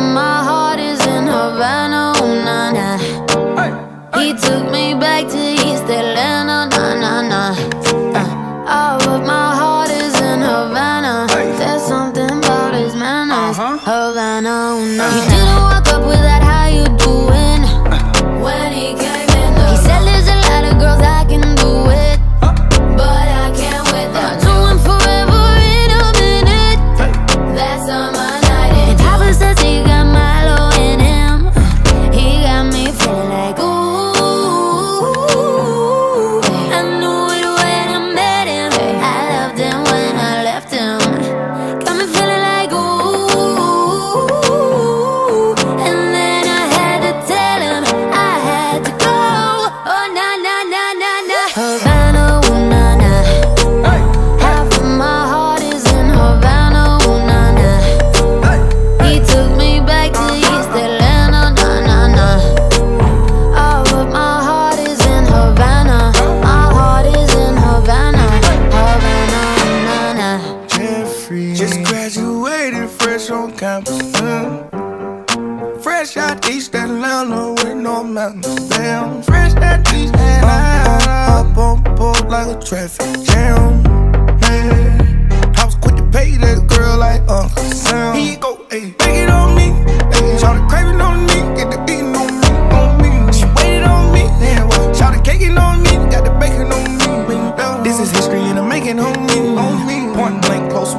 my heart is in Havana, ooh, nah, nah. He took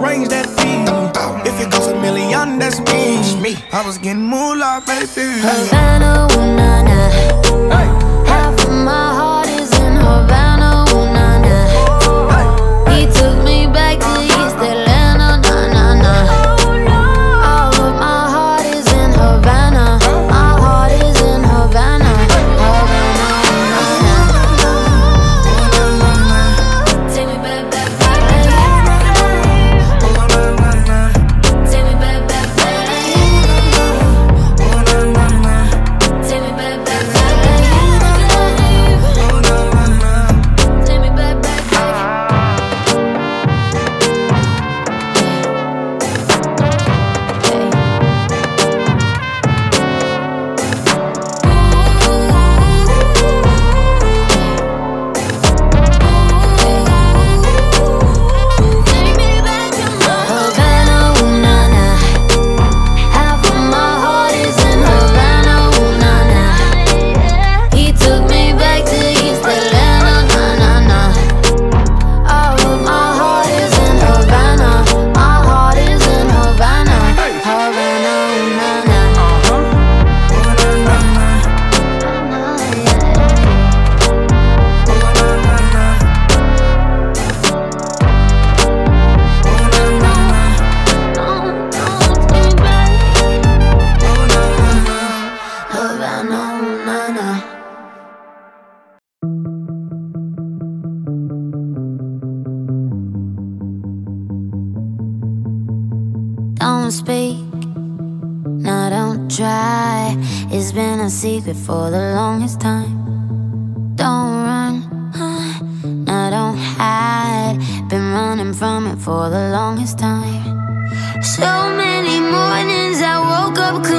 range. If it goes a million, that's me. I was getting moolah, baby. Havana, ooh, nah, nah. Hey. don't speak, Now don't try. It's been a secret for the longest time. Don't run, huh? don't hide. Been running from it for the longest time. So many mornings I woke up.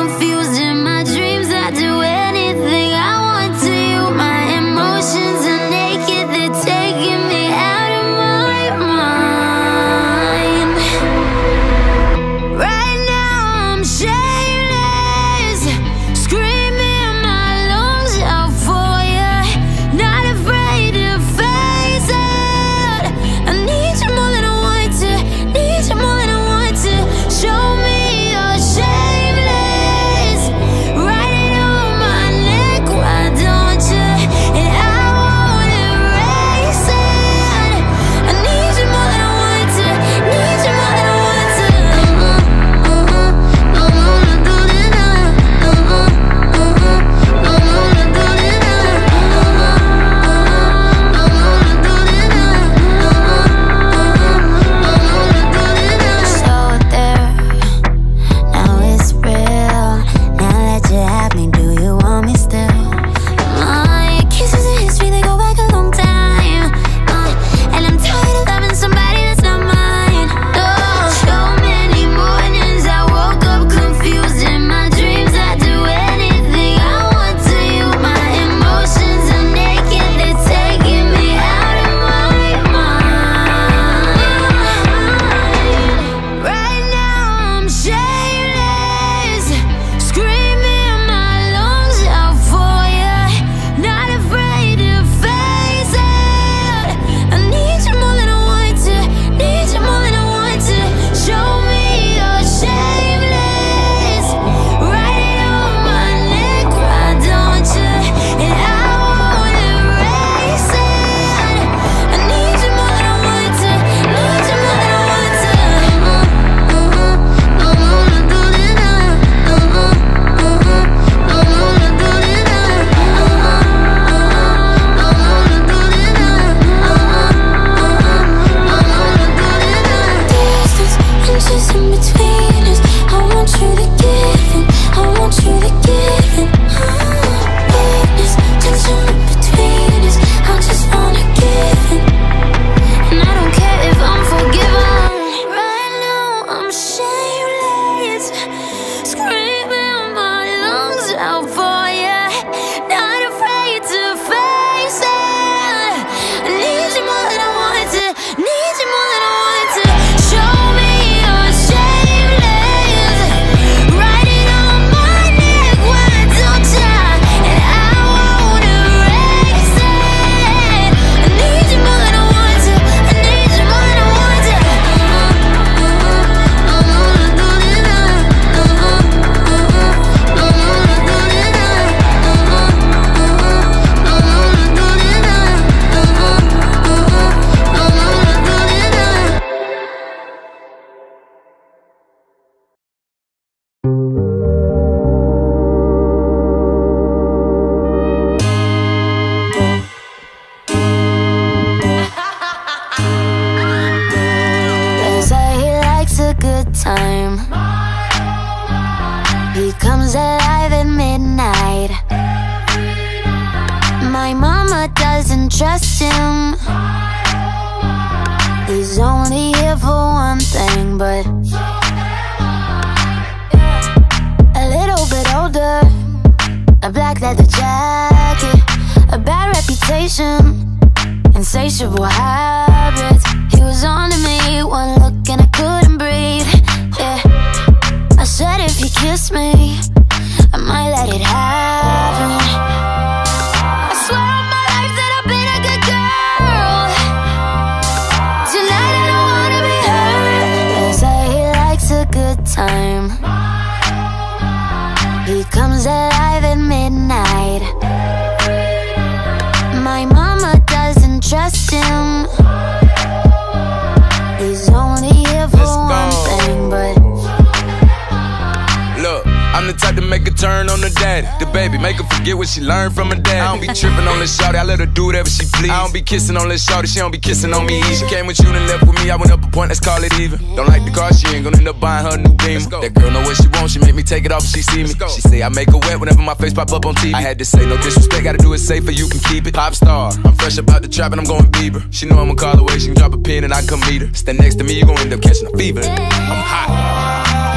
Don't be kissing on this shorty, she don't be kissing on me. She came with you and left with me, I went up a point, let's call it even. Don't like the car, she ain't gonna end up buying her new beam. That girl know what she wants, she make me take it off if she see me. She say I make her wet whenever my face pop up on TV. I had to say no disrespect, gotta do it safer, you can keep it. Pop star, I'm fresh about the trap and I'm going Bieber. She know I'ma call away, she can drop a pin and I come meet her. Stand next to me, you gon' end up catching a fever. I'm hot.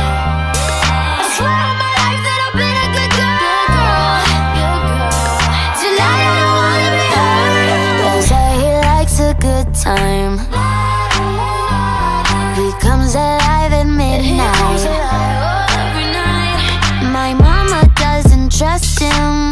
Time. He comes alive at midnight. My mama doesn't trust him.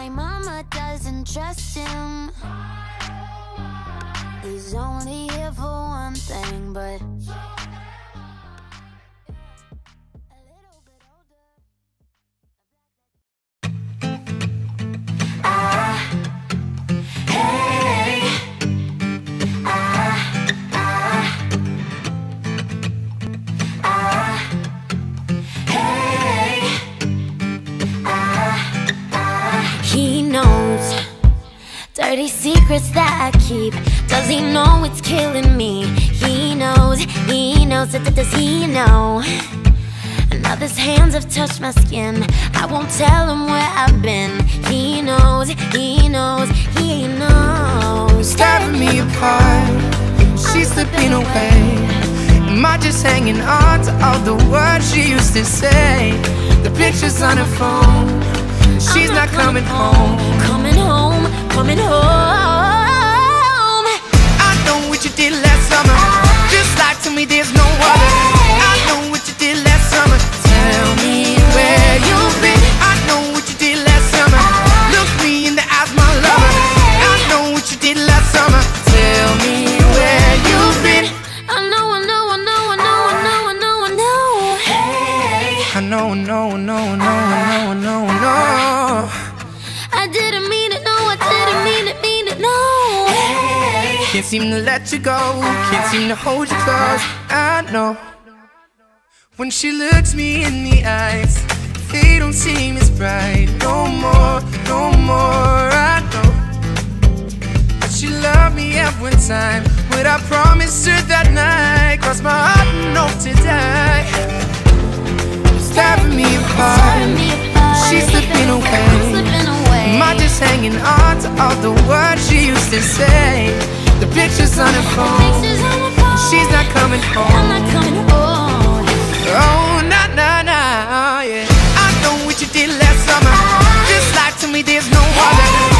My mama doesn't trust him. He's only here for one thing, but. Keep. Does he know it's killing me? He knows, he knows, does he know? Another's hands have touched my skin. I won't tell him where I've been. He knows, he knows, he knows. Tearing me apart, she's slipping away. Am I just hanging on to all the words she used to say? The pictures on her phone, she's not coming home. Coming home, coming home. What you did last summer. Just like to me, there's no other. I know what you did last summer. Tell me where you've been. Seem to let you go. Can't seem to hold you close. I know. When she looks me in the eyes, they don't seem as bright. No more, no more. I know. But she loved me one time. What I promised her that night. Crossed my heart and hope to die. It's tearing me apart. She's slipping away. Am I just hanging on to all the words she used to say? The pictures on her phone. Pictures on my phone. She's not coming I'm home. not coming home. Oh, nah, nah, nah, yeah. I know what you did last summer. Ah. Just like to me, there's no other.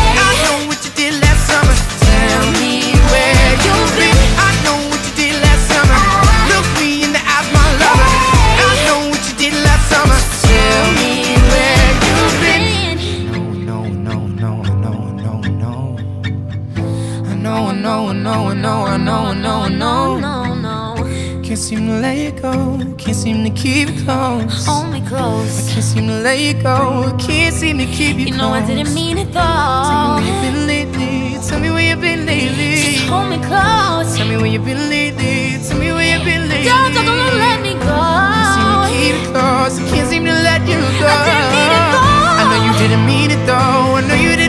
Know, I know, I know, I know, No, no. Can't seem to let you go. Can't seem to keep it close. Me close. Can't seem to let you go. Can't seem to keep you You know I didn't mean it though. Tell me where you've been lately. Tell me where you've been lately. Just hold me close. Tell me where you've been lately. Tell me where you've been lately. Don't, don't, don't let me go. Can't seem to keep it close. I can't seem to let you go. I didn't mean it though. I know you didn't mean it though. I know you didn't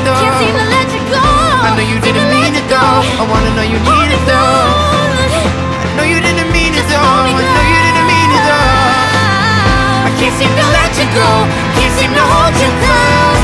it though. Can't seem to let you go. I know you didn't mean it though. I wanna know you need it though. I know you didn't mean it though. I know you didn't mean it though. I can't seem to let you go. Can't seem to hold you close.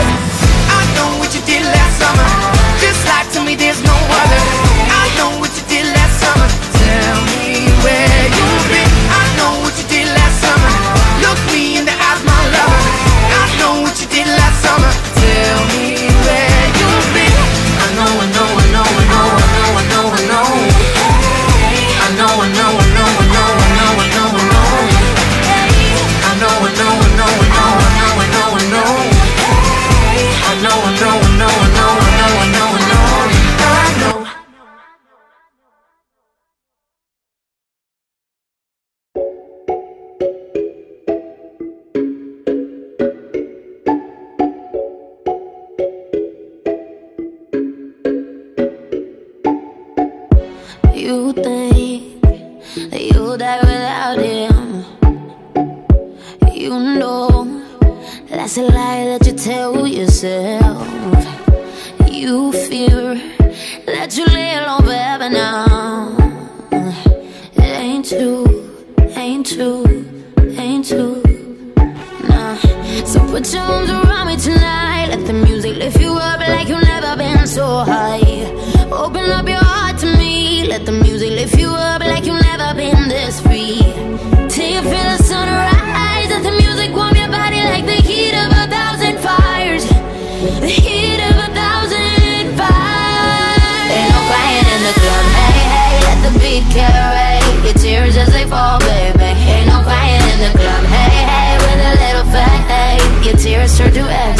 do it.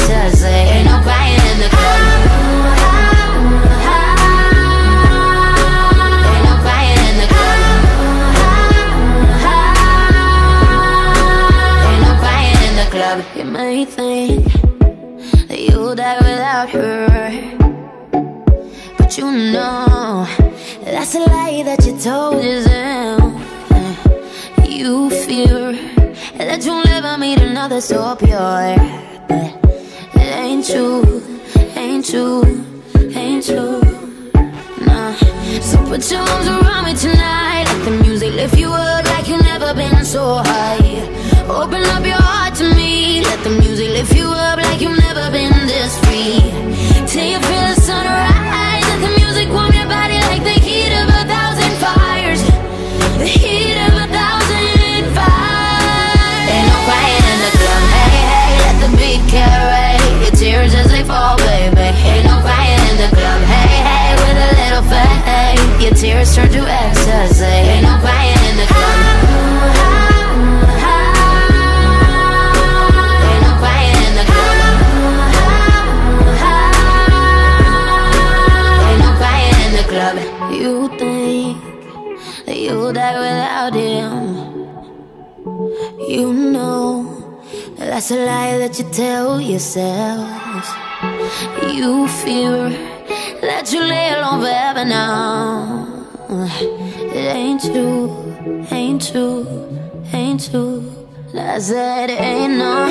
I said ain't no,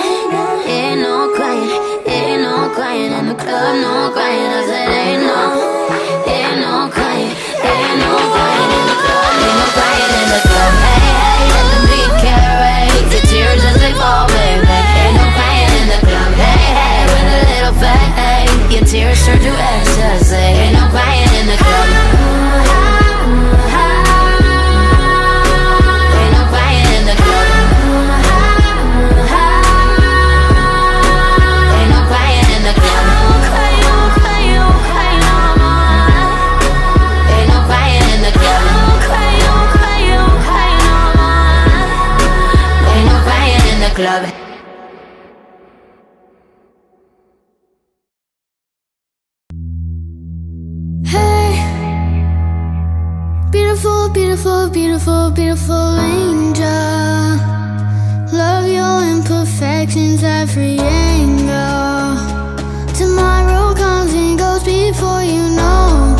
ain't no crying, ain't no crying in the club, no crying. I said ain't no, ain't no crying, ain't no crying in the club, ain't no crying in the club. Hey hey, let them be carried, the tears as they fall, baby. Ain't no crying in the club. Hey hey, with a little your tears turn to ashes. Ain't no beautiful, beautiful, beautiful angel. Love your imperfections, every angle. Tomorrow comes and goes before you know.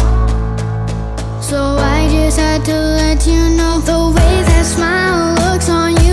So I just had to let you know the way that smile looks on you.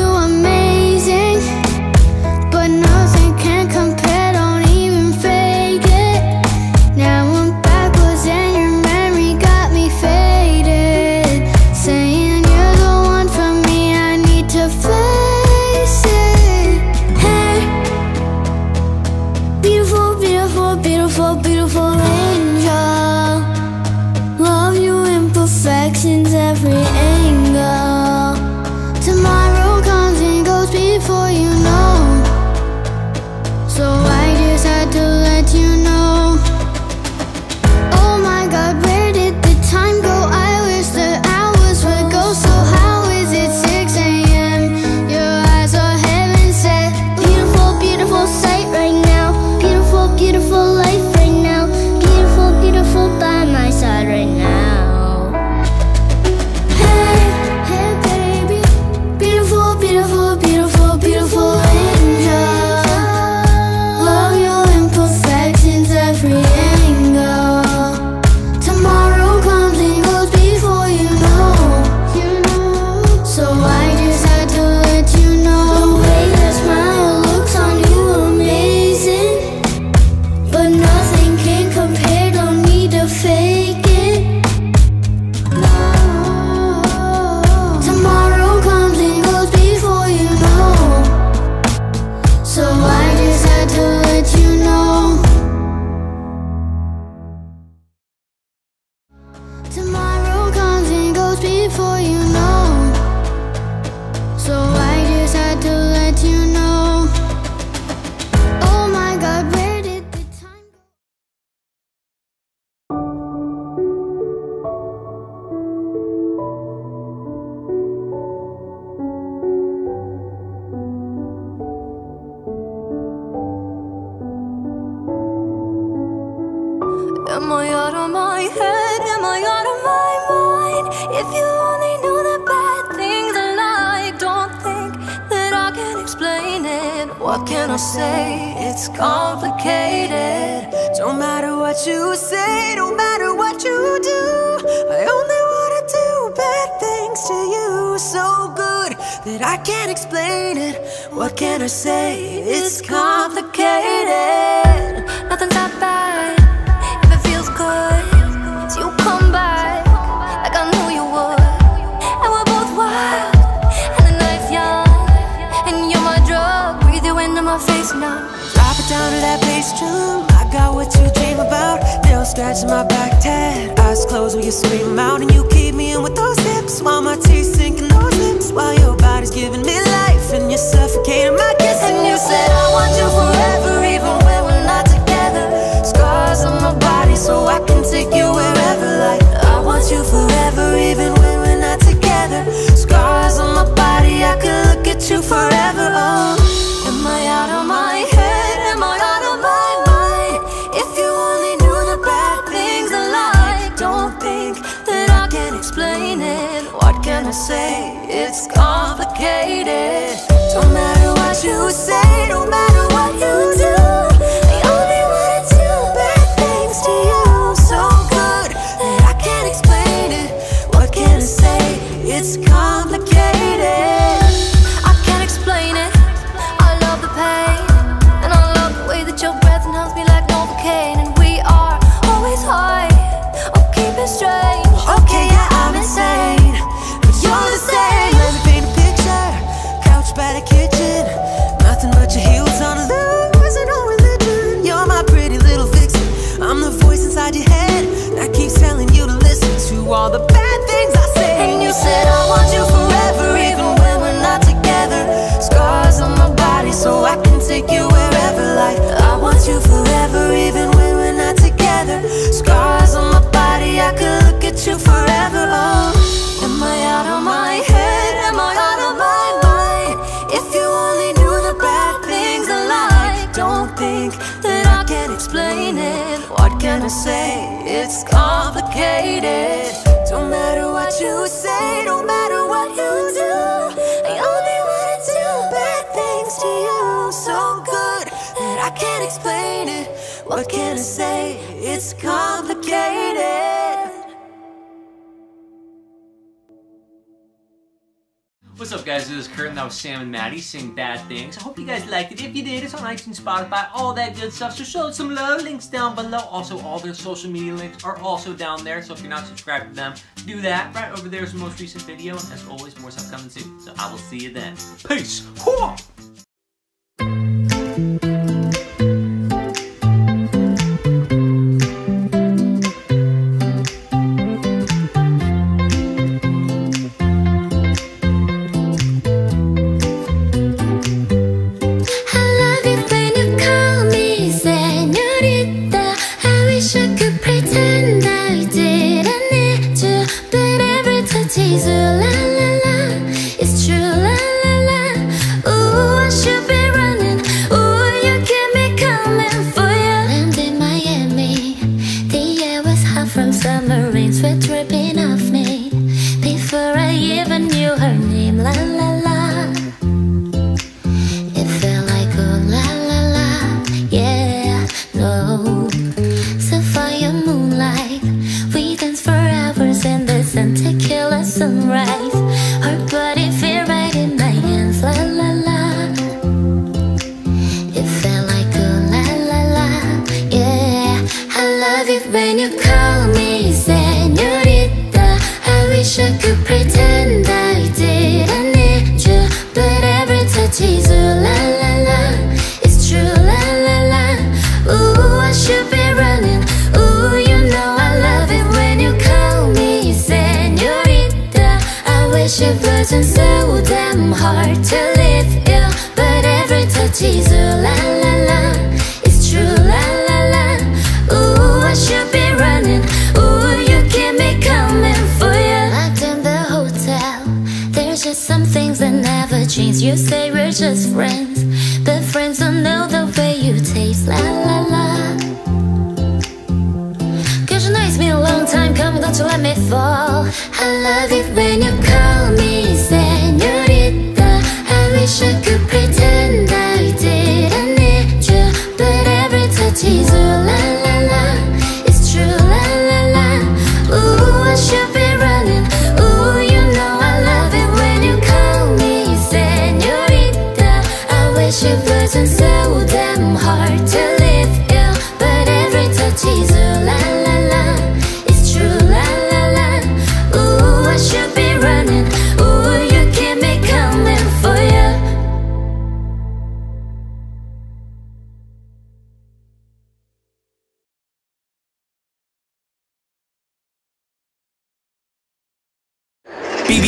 can I say? It's complicated. Don't matter what you say, don't matter what you do. I only wanna do bad things to you. So good that I can't explain it. What can I say? It's complicated. Nothing's that bad. it's true. I got what you dream about. Nails scratching my back, tad. Eyes closed when you scream out, and you keep me in with those hips while my teeth sink in those lips. While your body's giving me life, and you're suffocating my kiss. And you said I want you forever, even when we're not together. Scars on my body, so I can take you wherever. Like I want you forever, even when we're not together. Scars on my body, I could look at you forever. Oh, am I out of my? to say it's complicated. Don't matter what you say, don't matter what you do. Sam and Maddie sing bad things. I hope you guys liked it. If you did, it's on iTunes, Spotify, all that good stuff. So show some love. Links down below. Also, all their social media links are also down there. So if you're not subscribed to them, do that. Right over there is the most recent video. And as always, more stuff coming soon. So I will see you then. Peace.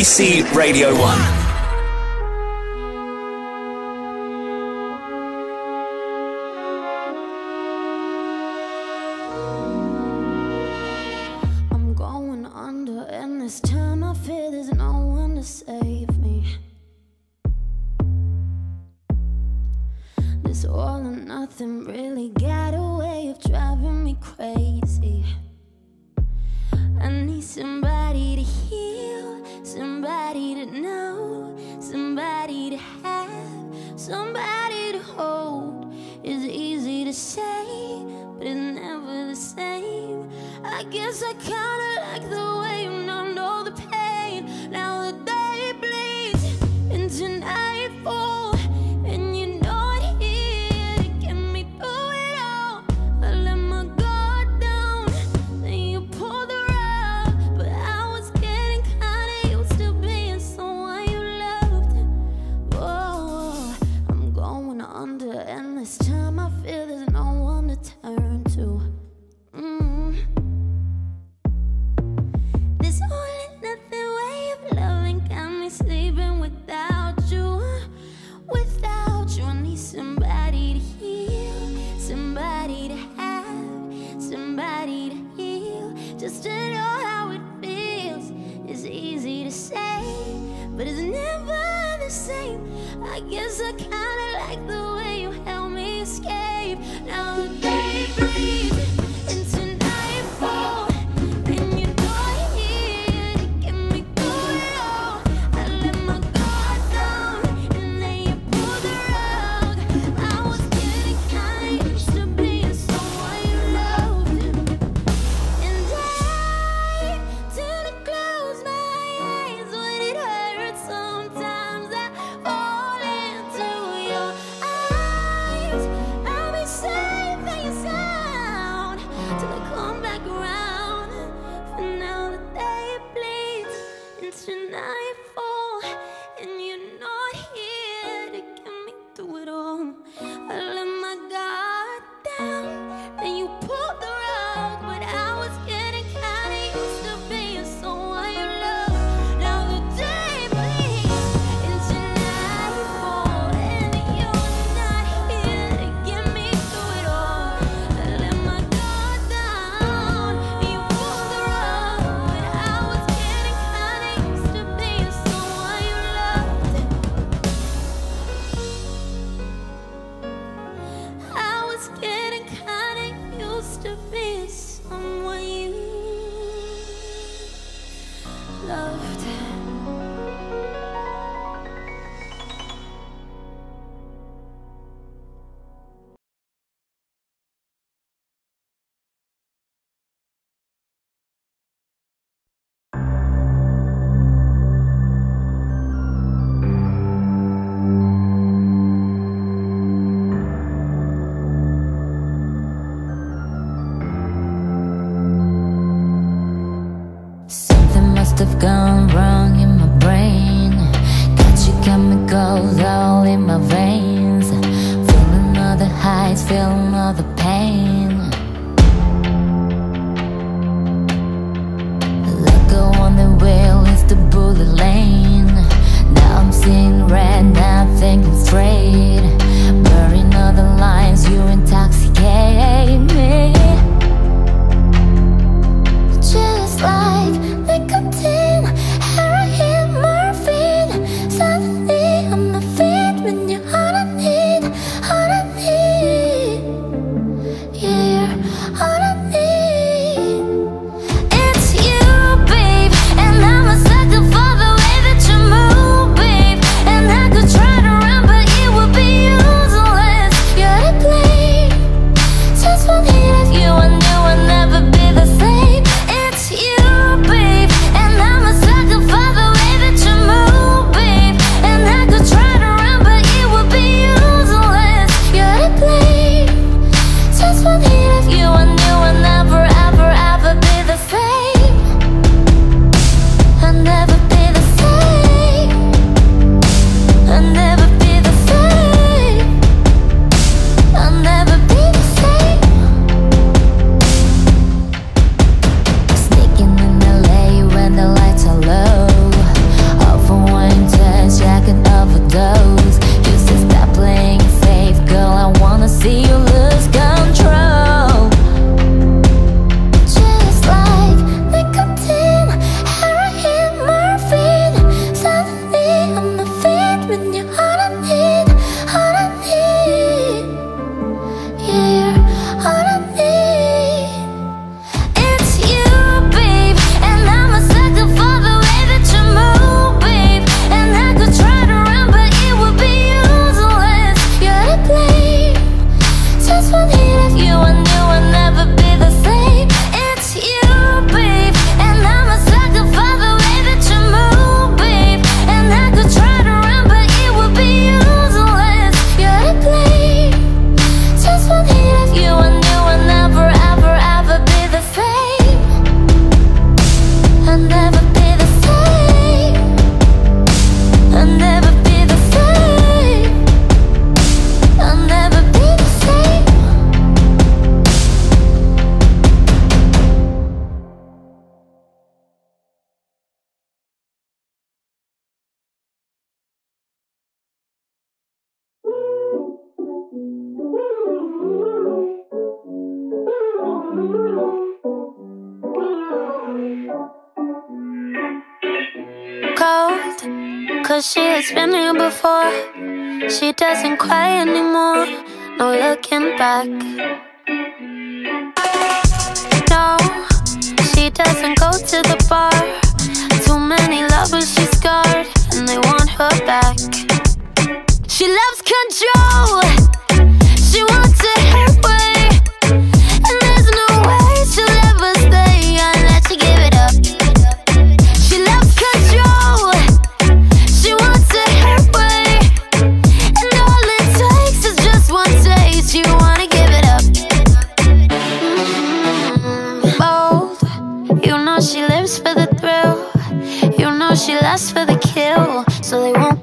BBC Radio 1. She has been here before. She doesn't cry anymore, no looking back. No, she doesn't go to the bar. Too many lovers she scarred, and they want her back. She loves control.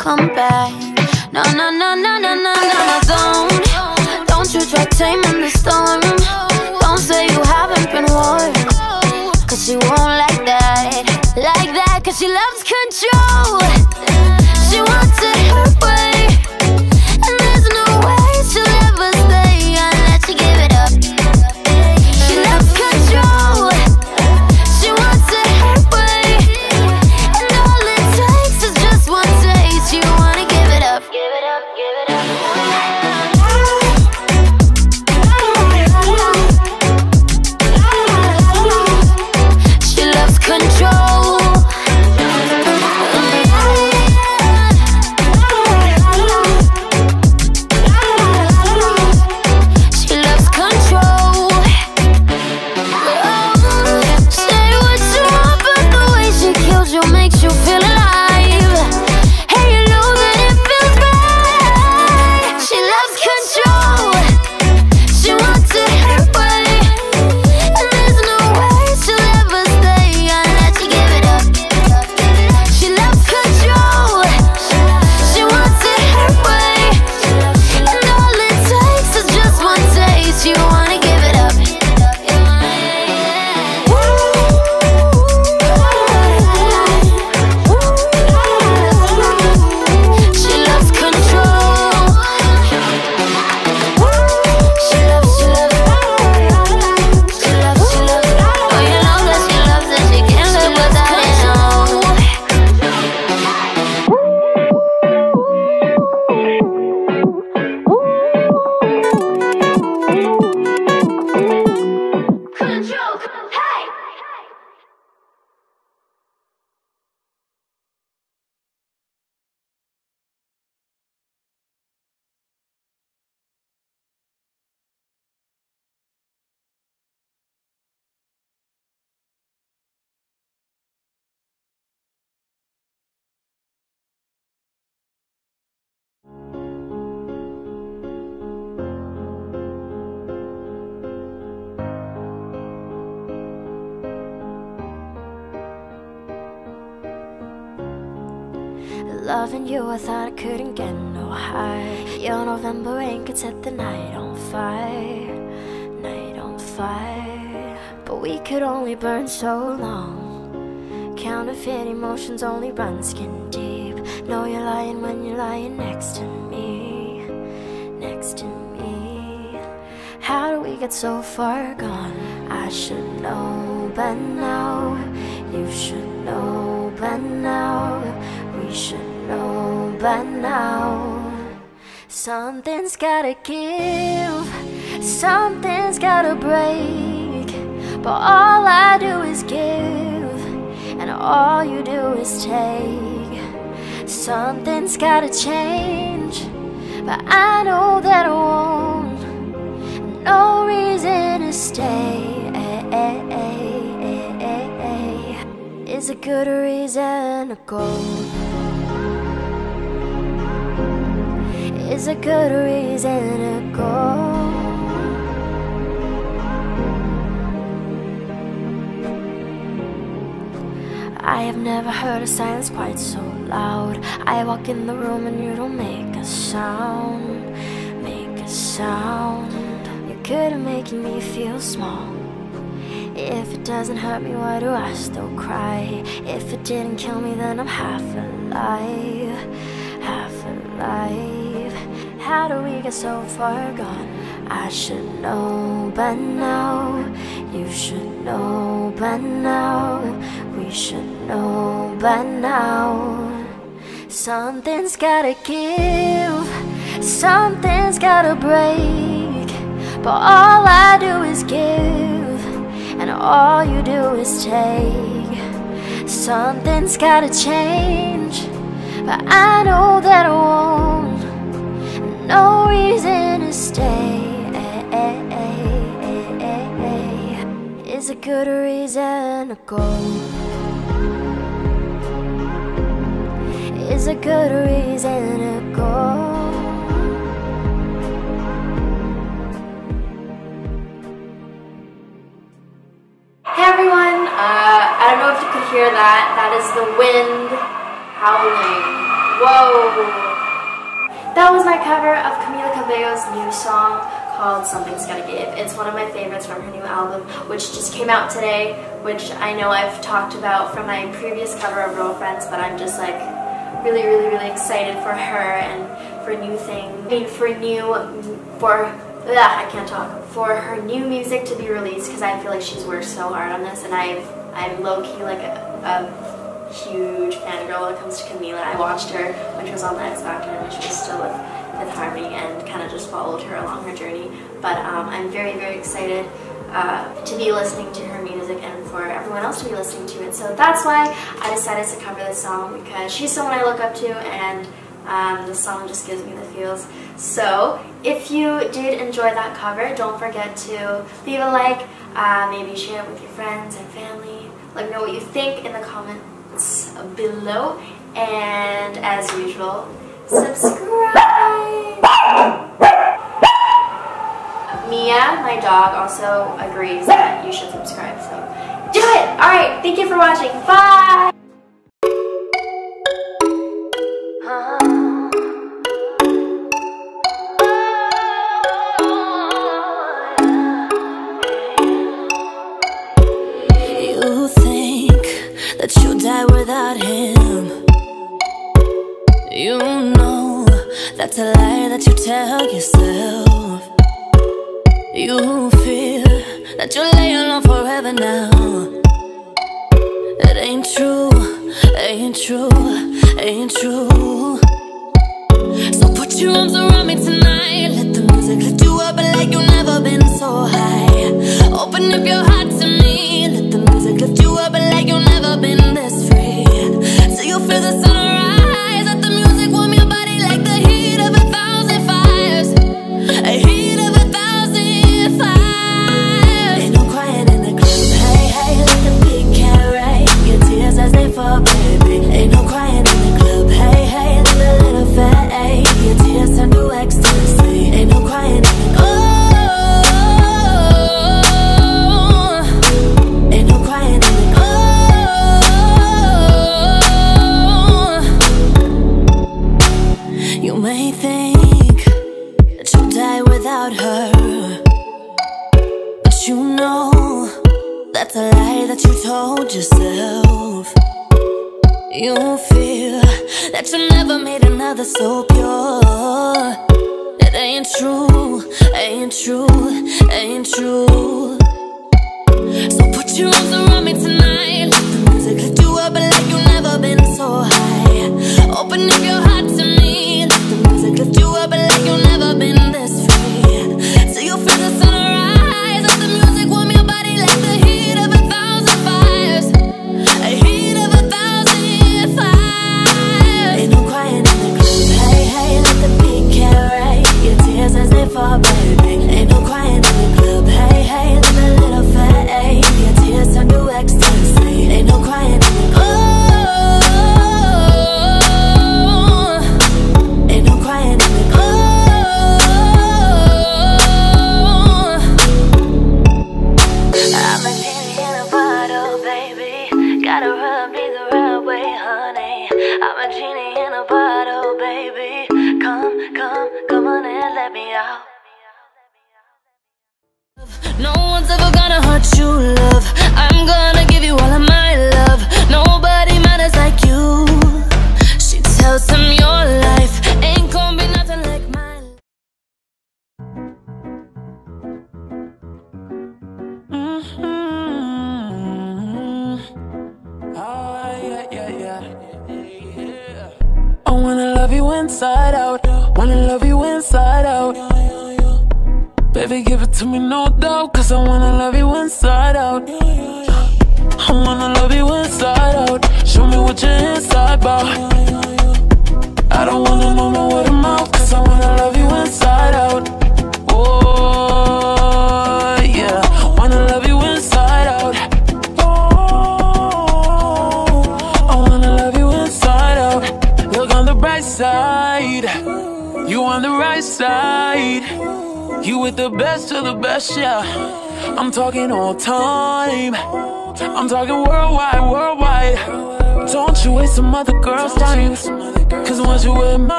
Come back. No, no, no, no, no, no, no, no, don't. Don't you try taming the storm. Don't say you haven't been warned. Cause she won't like that. Like that, cause she loves control. Loving you, I thought I couldn't get no higher. Your November rain could set the night on fire, night on fire. But we could only burn so long. Counterfeit emotions only run skin deep. Know you're lying when you're lying next to me, next to me. How do we get so far gone? I should know by now. You should know by now. We should by now. Something's gotta give, something's gotta break. But all I do is give, and all you do is take. Something's gotta change, but I know that I won't. No reason to stay. Is a good reason to go? Is a good reason to go? I have never heard a silence quite so loud. I walk in the room and you don't make a sound, make a sound. You're good at making me feel small. If it doesn't hurt me, why do I still cry? If it didn't kill me, then I'm half alive, half alive, How do we get so far gone? I should know by now. You should know by now. We should know by now. Something's gotta give, something's gotta break. But all I do is give, and all you do is take. Something's gotta change, but I know that I won't. No reason to stay. Is a good reason to go. Is a good reason to go. Hey everyone, uh, I don't know if you could hear that. That is the wind howling. Whoa! That was my cover of Camila Cabello's new song called Something's Gotta Give. It's one of my favorites from her new album, which just came out today, which I know I've talked about from my previous cover of Girlfriends, but I'm just like really, really, really excited for her and for new things. I mean, for new, for, ugh, I can't talk, for her new music to be released because I feel like she's worked so hard on this and I've, I'm low-key like a, a huge fangirl when it comes to Camila. I watched her when she was on the X Factor and she was still with Fifth Harmony and kind of just followed her along her journey. But um, I'm very, very excited uh, to be listening to her music and for everyone else to be listening to it. So that's why I decided to cover this song because she's someone I look up to and um, the song just gives me the feels. So if you did enjoy that cover, don't forget to leave a like, uh, maybe share it with your friends and family. Let me know what you think in the below. And as usual, subscribe! Mia, my dog, also agrees that you should subscribe, so do it! Alright, thank you for watching. Bye! Tell yourself. You fear that you'll lay alone forever now. It ain't true, ain't true, ain't true. So put your arms around me tonight. Let the music lift you up like you've never been so high. Open up your heart to me. Let the music lift you up like you've never been this free. So you feel the sunrise.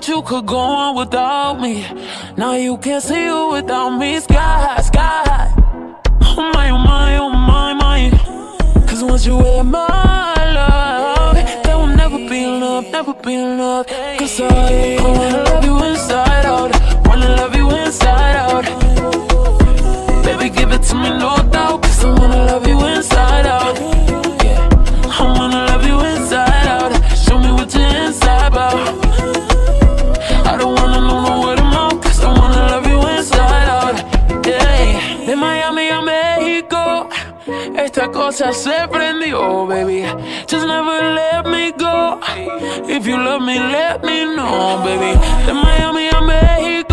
Thought you could go on without me. Now you can't see you without me. Sky high, sky high. Oh my, oh my, oh my, my. Cause once you wear my love, there will never be enough, never be enough. Cause I, I wanna love you inside out. Cosa se prendió, baby. Just never let me go. If you love me, let me know, baby. De Miami a México.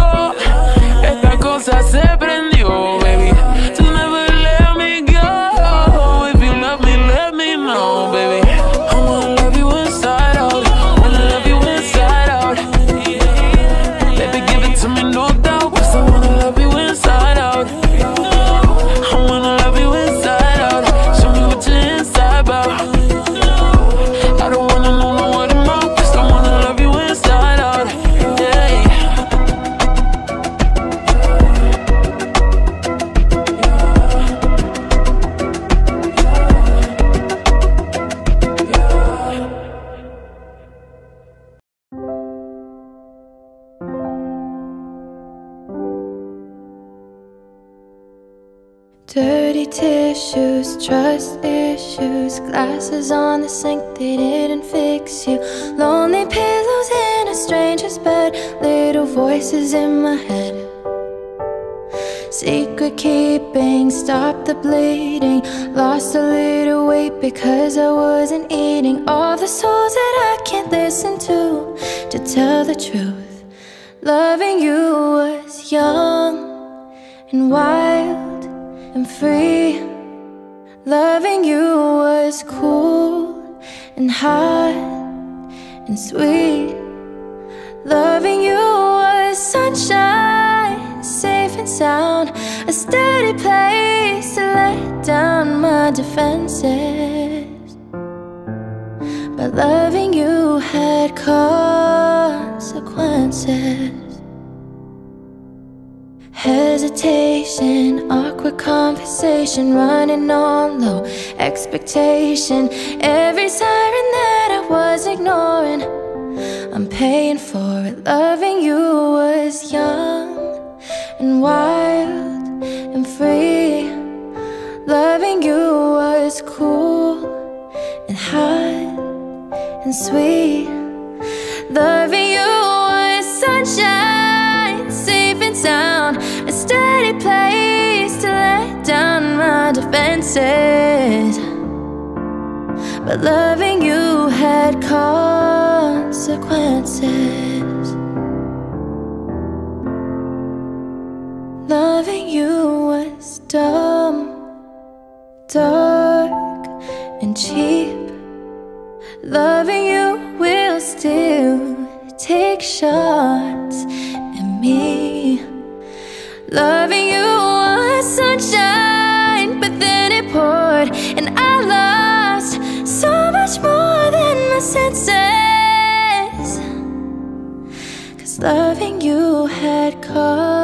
On the sink, they didn't fix you. Lonely pillows in a stranger's bed, little voices in my head. Secret keeping, stop the bleeding. Lost a little weight because I wasn't eating all the souls that I can't listen to. To tell the truth, loving you was young and wild and free. Loving you was cool and hot and sweet. Loving you was sunshine, safe and sound, a steady place to let down my defenses. But loving you had consequences. Hesitation, awkward conversation, running on low expectation. Every siren that I was ignoring, I'm paying for it. Loving you was young and wild and free. Loving you was cool and hot and sweet. Loving you was sunshine, my defenses. But loving you had consequences. Loving you was dumb, dark, and cheap. Loving you will still take shots at me. Loving you was sunshine, senses. Cause loving you had cost